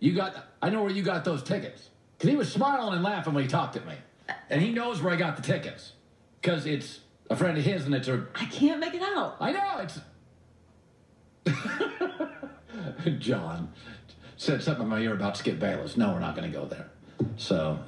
you got. I know where you got those tickets because he was smiling and laughing when he talked at me, and he knows where I got the tickets because it's a friend of his and it's a. I can't make it out. I know it's. John said something in my ear about Skip Bayless. No, we're not going to go there. So